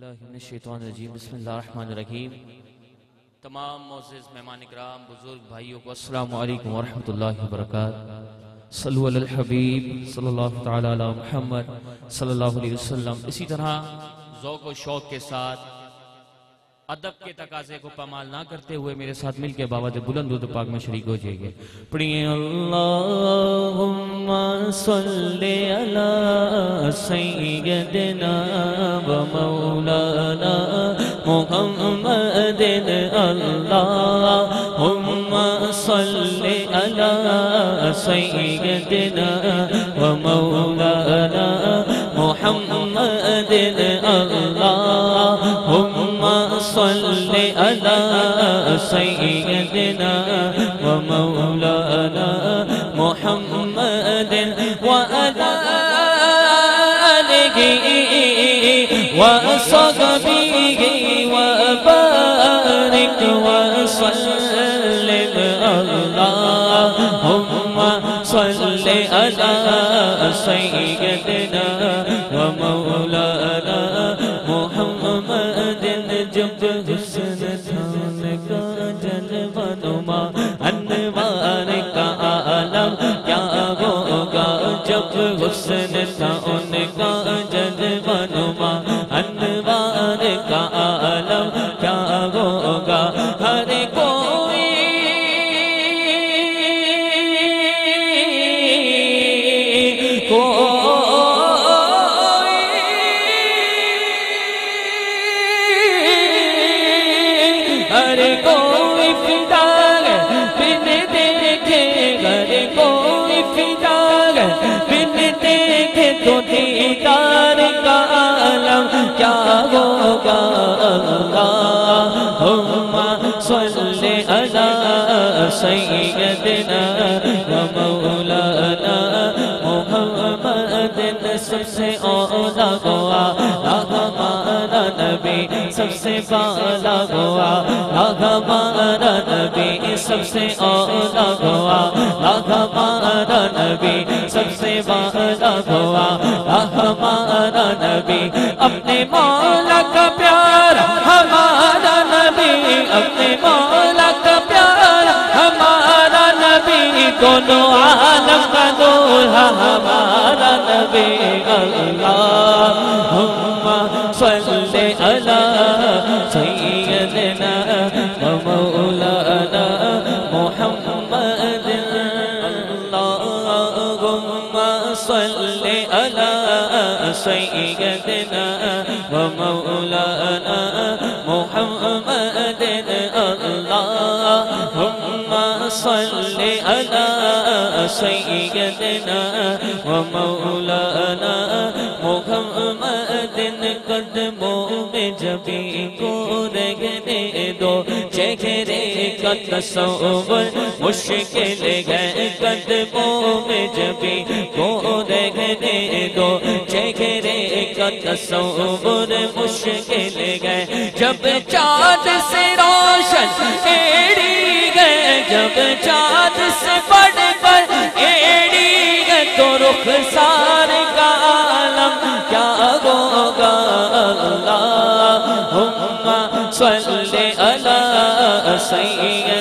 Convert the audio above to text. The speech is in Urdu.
اللہ من الشیطان الرجیم، بسم اللہ الرحمن الرحیم۔ تمام معزز، مہمان اکرام، بزرگ بھائیوں کو السلام علیکم ورحمت اللہ وبرکاتہ۔ صلو علی الحبیب، صلی اللہ تعالی علی محمد، صلی اللہ علیہ وسلم۔ اسی طرح ذوق و شوق کے ساتھ ادب کے تقاضے کو پامال نہ کرتے ہوئے میرے ساتھ مل کے بابا دے بلند دودھ پاک میں شریک ہو جائے گے۔ پڑھئے اللہم صلی علی سیدنا و مولانا محمد اللہم صلی علی سیدنا و مولانا محمد اللہم صل على سيدنا ومولانا محمد وعلى آله وصحبه وبارك وسلم. اللهم صل على سيدنا جب حسن تھا ان کا جذبہ نما۔ سیدنا و مولانا محمد سب سے اولا ہوا ہمارا نبی سب سے بالا ہوا ہمارا نبی سب سے اولا ہوا ہمارا نبی سب سے بالا ہوا ہمارا نبی اپنے مولا کا پیار ہمارا نبی اپنے مولا نبی دونوں عالم کا دولہا ہمارا نبی اللہم صلی علی سیدنا و مولانا محمد۔ اللہم صلی علی سیدنا و مولانا محمد۔ اللہم صلی علی سیدنا و مولانا محمد قدموں میں جبی کو رگنے دو چہرے کا تصور مشکل ہے قدموں میں جبی کو رگنے دو چہرے کا تصور مشکل ہے جب چاند سے روشن ایڑی جب چاند سے بڑھ کر ایڑی گئے تو رخ سار کا عالم، کیا ہوگا اللہ؟ ہم صلی اللہ سیدنا